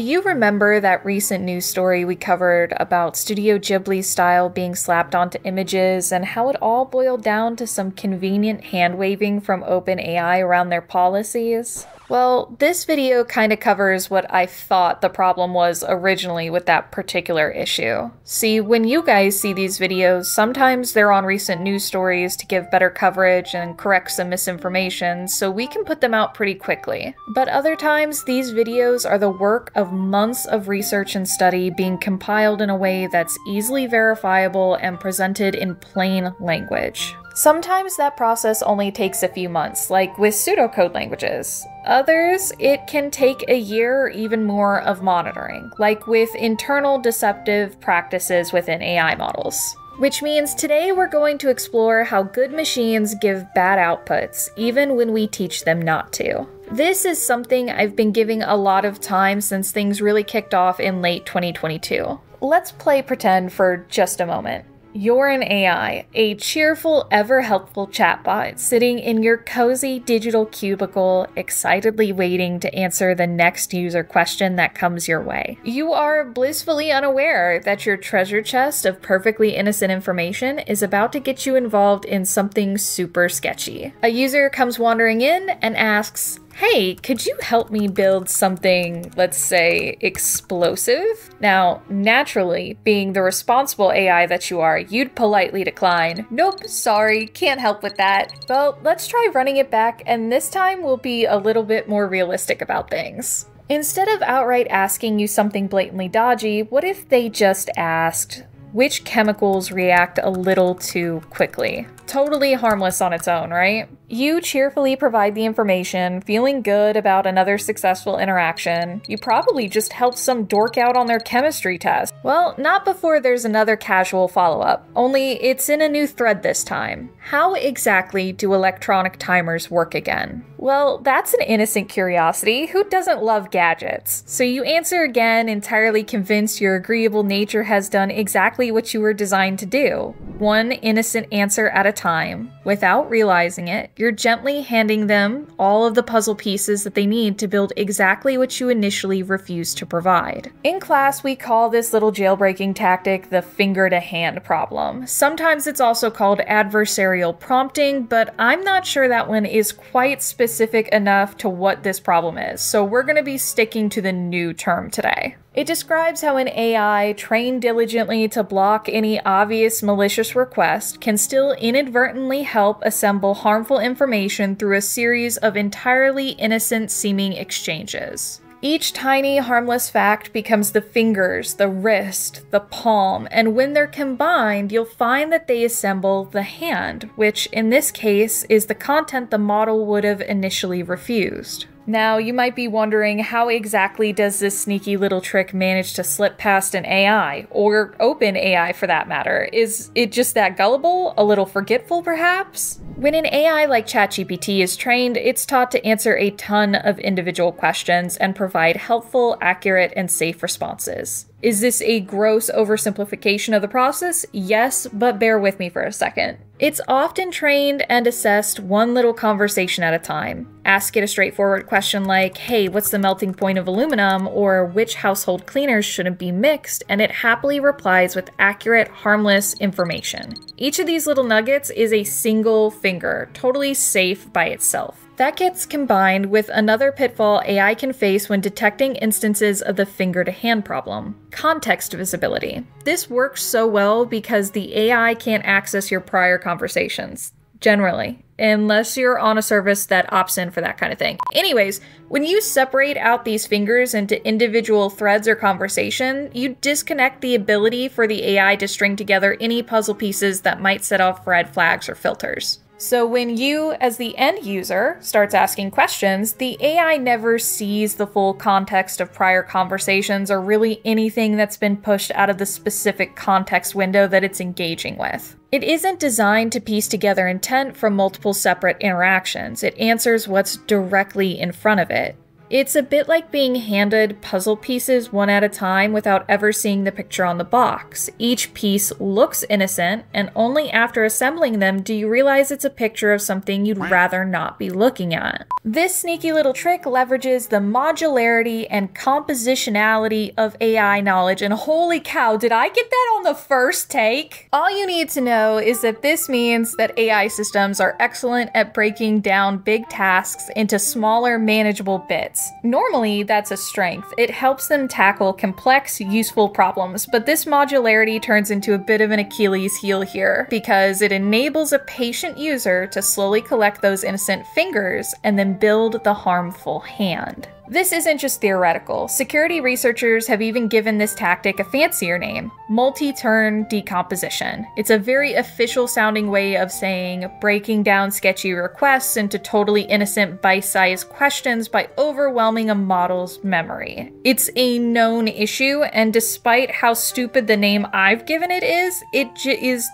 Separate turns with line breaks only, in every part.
Do you remember that recent news story we covered about Studio Ghibli's style being slapped onto images and how it all boiled down to some convenient hand waving from OpenAI around their policies? Well, this video kind of covers what I thought the problem was originally with that particular issue. See, when you guys see these videos, sometimes they're on recent news stories to give better coverage and correct some misinformation, so we can put them out pretty quickly. But other times, these videos are the work of months of research and study being compiled in a way that's easily verifiable and presented in plain language. Sometimes that process only takes a few months, like with pseudocode languages. Others, it can take a year or even more of monitoring, like with internal deceptive practices within AI models. Which means today we're going to explore how good machines give bad outputs, even when we teach them not to. This is something I've been giving a lot of time since things really kicked off in late 2022. Let's play pretend for just a moment. You're an AI, a cheerful, ever helpful chatbot sitting in your cozy digital cubicle, excitedly waiting to answer the next user question that comes your way. You are blissfully unaware that your treasure chest of perfectly innocent information is about to get you involved in something super sketchy. A user comes wandering in and asks, hey, could you help me build something, let's say, explosive? Now, naturally, being the responsible AI that you are, you'd politely decline. Nope, sorry, can't help with that. Well, let's try running it back, and this time we'll be a little bit more realistic about things. Instead of outright asking you something blatantly dodgy, what if they just asked, which chemicals react a little too quickly? Totally harmless on its own, right? You cheerfully provide the information, feeling good about another successful interaction. You probably just helped some dork out on their chemistry test. Well, not before there's another casual follow up, only it's in a new thread this time. How exactly do electronic timers work again? Well, that's an innocent curiosity. Who doesn't love gadgets? So you answer again, entirely convinced your agreeable nature has done exactly what you were designed to do. One innocent answer at a time. Without realizing it, you're gently handing them all of the puzzle pieces that they need to build exactly what you initially refused to provide. In class, we call this little jailbreaking tactic the finger to hand problem. Sometimes it's also called adversarial prompting, but I'm not sure that one is quite specific enough to what this problem is, so we're going to be sticking to the new term today. It describes how an AI trained diligently to block any obvious malicious request can still inadvertently help assemble harmful information through a series of entirely innocent seeming exchanges. Each tiny, harmless fact becomes the fingers, the wrist, the palm, and when they're combined, you'll find that they assemble the hand, which in this case is the content the model would have initially refused. Now, you might be wondering how exactly does this sneaky little trick manage to slip past an AI, or OpenAI for that matter? Is it just that gullible? A little forgetful, perhaps? When an AI like ChatGPT is trained, it's taught to answer a ton of individual questions and provide helpful, accurate, and safe responses. Is this a gross oversimplification of the process? Yes, but bear with me for a second. It's often trained and assessed one little conversation at a time. Ask it a straightforward question like, hey, what's the melting point of aluminum? Or which household cleaners shouldn't be mixed? And it happily replies with accurate, harmless information. Each of these little nuggets is a single finger, totally safe by itself. That gets combined with another pitfall AI can face when detecting instances of the finger to hand problem context visibility. This works so well because the AI can't access your prior conversations, generally, unless you're on a service that opts in for that kind of thing. Anyways, when you separate out these fingers into individual threads or conversation, you disconnect the ability for the AI to string together any puzzle pieces that might set off red flags or filters. So when you, as the end user, starts asking questions, the AI never sees the full context of prior conversations or really anything that's been pushed out of the specific context window that it's engaging with. It isn't designed to piece together intent from multiple separate interactions. It answers what's directly in front of it. It's a bit like being handed puzzle pieces one at a time without ever seeing the picture on the box. Each piece looks innocent, and only after assembling them do you realize it's a picture of something you'd rather not be looking at. This sneaky little trick leverages the modularity and compositionality of AI knowledge, and holy cow, did I get that on the first take? All you need to know is that this means that AI systems are excellent at breaking down big tasks into smaller, manageable bits. Normally, that's a strength. It helps them tackle complex, useful problems, but this modularity turns into a bit of an Achilles heel here because it enables a patient user to slowly collect those innocent fingers and then build the harmful hand. This isn't just theoretical. Security researchers have even given this tactic a fancier name multi turn decomposition. It's a very official sounding way of saying breaking down sketchy requests into totally innocent bite sized questions by overwhelming a model's memory. It's a known issue, and despite how stupid the name I've given it is, it j- is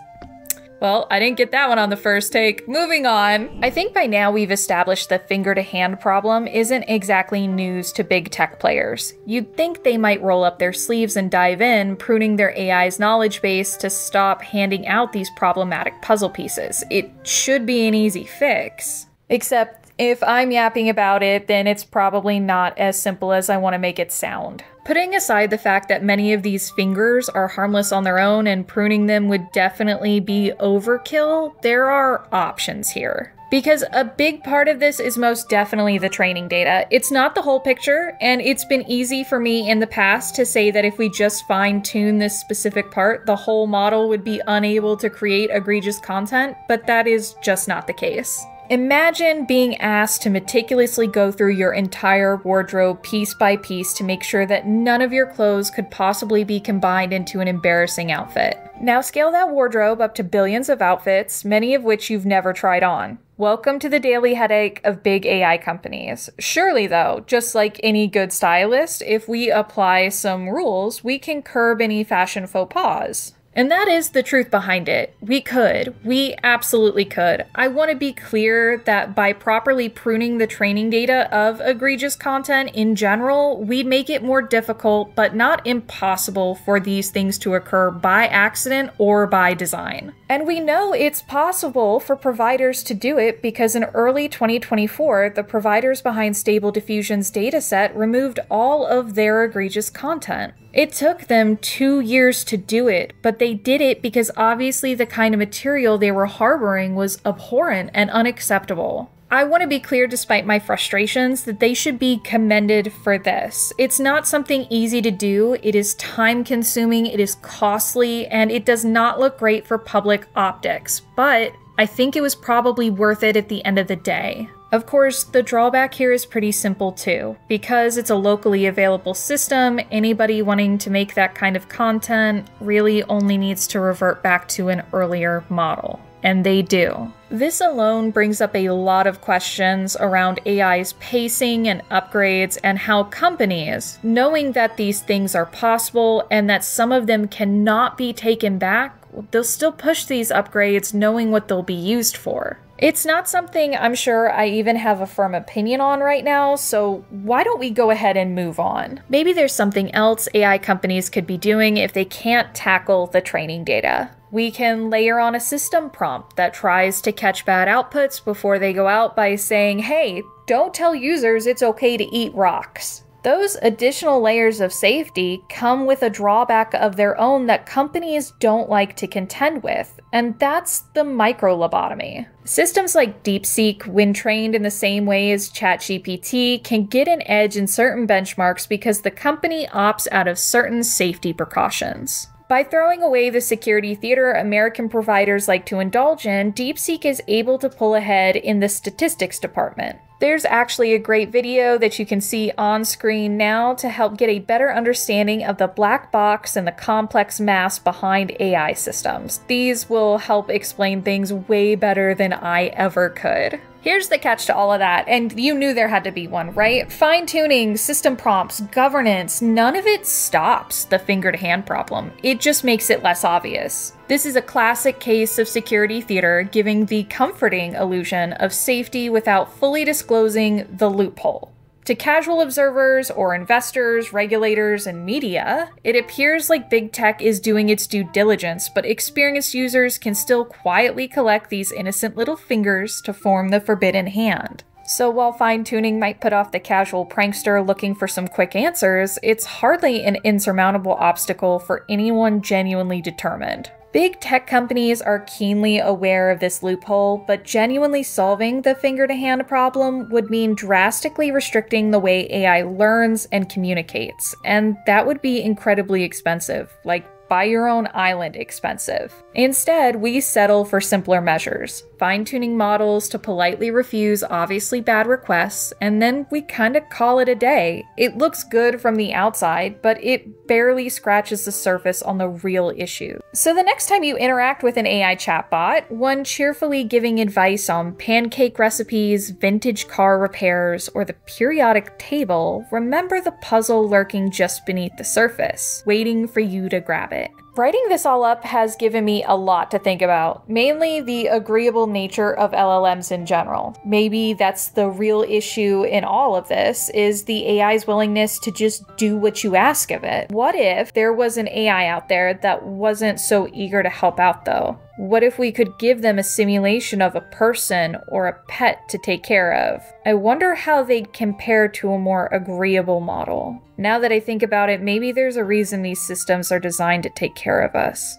well, I didn't get that one on the first take. Moving on. I think by now we've established the finger to hand problem isn't exactly news to big tech players. You'd think they might roll up their sleeves and dive in, pruning their AI's knowledge base to stop handing out these problematic puzzle pieces. It should be an easy fix. Except if I'm yapping about it, then it's probably not as simple as I want to make it sound. Putting aside the fact that many of these fingers are harmless on their own and pruning them would definitely be overkill, there are options here. Because a big part of this is most definitely the training data. It's not the whole picture, and it's been easy for me in the past to say that if we just fine tune this specific part, the whole model would be unable to create egregious content, but that is just not the case. Imagine being asked to meticulously go through your entire wardrobe piece by piece to make sure that none of your clothes could possibly be combined into an embarrassing outfit. Now scale that wardrobe up to billions of outfits, many of which you've never tried on. Welcome to the daily headache of big AI companies. Surely, though, just like any good stylist, if we apply some rules, we can curb any fashion faux pas. And that is the truth behind it. We could. We absolutely could. I want to be clear that by properly pruning the training data of egregious content in general, we'd make it more difficult, but not impossible, for these things to occur by accident or by design. And we know it's possible for providers to do it because in early 2024, the providers behind Stable Diffusion's dataset removed all of their egregious content. It took them two years to do it, but they did it because obviously the kind of material they were harboring was abhorrent and unacceptable. I want to be clear, despite my frustrations, that they should be commended for this. It's not something easy to do, it is time consuming, it is costly, and it does not look great for public optics, but I think it was probably worth it at the end of the day. Of course, the drawback here is pretty simple too. Because it's a locally available system, anybody wanting to make that kind of content really only needs to revert back to an earlier model. And they do. This alone brings up a lot of questions around AI's pacing and upgrades, and how companies, knowing that these things are possible and that some of them cannot be taken back, they'll still push these upgrades knowing what they'll be used for. It's not something I'm sure I even have a firm opinion on right now, so why don't we go ahead and move on? Maybe there's something else AI companies could be doing if they can't tackle the training data. We can layer on a system prompt that tries to catch bad outputs before they go out by saying, hey, don't tell users it's okay to eat rocks. Those additional layers of safety come with a drawback of their own that companies don't like to contend with, and that's the micro lobotomy. Systems like DeepSeek, when trained in the same way as ChatGPT, can get an edge in certain benchmarks because the company opts out of certain safety precautions. By throwing away the security theater American providers like to indulge in, DeepSeek is able to pull ahead in the statistics department. There's actually a great video that you can see on screen now to help get a better understanding of the black box and the complex mass behind AI systems. These will help explain things way better than I ever could. Here's the catch to all of that, and you knew there had to be one, right? Fine tuning, system prompts, governance, none of it stops the finger to hand problem. It just makes it less obvious. This is a classic case of security theater giving the comforting illusion of safety without fully disclosing the loophole. To casual observers or investors, regulators, and media, it appears like big tech is doing its due diligence, but experienced users can still quietly collect these innocent little fingers to form the forbidden hand. So while fine tuning might put off the casual prankster looking for some quick answers, it's hardly an insurmountable obstacle for anyone genuinely determined. Big tech companies are keenly aware of this loophole, but genuinely solving the finger to hand problem would mean drastically restricting the way AI learns and communicates, and that would be incredibly expensive, like buy your own island expensive. Instead, we settle for simpler measures, fine tuning models to politely refuse obviously bad requests, and then we kind of call it a day. It looks good from the outside, but it barely scratches the surface on the real issue. So the next time you interact with an AI chatbot, one cheerfully giving advice on pancake recipes, vintage car repairs, or the periodic table, remember the puzzle lurking just beneath the surface, waiting for you to grab it. Writing this all up has given me a lot to think about, mainly the agreeable nature of LLMs in general. Maybe that's the real issue in all of this is the AI's willingness to just do what you ask of it. What if there was an AI out there that wasn't so eager to help out though? What if we could give them a simulation of a person or a pet to take care of? I wonder how they'd compare to a more agreeable model. Now that I think about it, maybe there's a reason these systems are designed to take care of us.